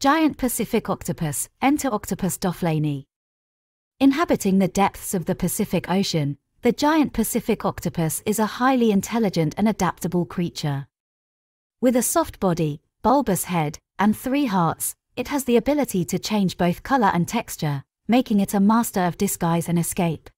Giant Pacific octopus, Enteroctopus dofleini. Inhabiting the depths of the Pacific Ocean, the giant Pacific octopus is a highly intelligent and adaptable creature. With a soft body, bulbous head, and three hearts, it has the ability to change both color and texture, making it a master of disguise and escape.